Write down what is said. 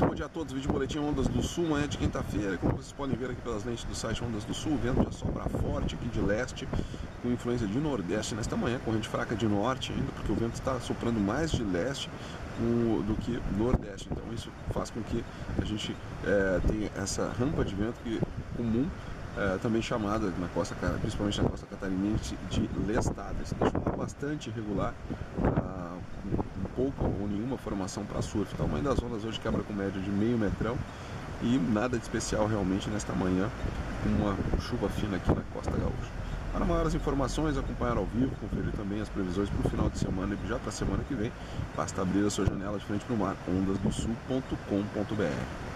Bom dia a todos, vídeo boletim Ondas do Sul, manhã de quinta-feira. Como vocês podem ver aqui pelas lentes do site Ondas do Sul, o vento já sopra forte aqui de leste, com influência de nordeste nesta manhã, corrente fraca de norte ainda, porque o vento está soprando mais de leste do que nordeste. Então isso faz com que a gente é, tenha essa rampa de vento que comum é, também chamada na costa, principalmente na costa catarinense, de lestada. Isso deixa um bastante irregular, pouca ou nenhuma formação para surf. O tamanho das ondas hoje quebra com média de meio metrão e nada de especial realmente nesta manhã, uma chuva fina aqui na costa gaúcha. Para maiores informações, acompanhar ao vivo, conferir também as previsões para o final de semana e já para a semana que vem, basta abrir a sua janela de frente para o mar, ondasdosul.com.br.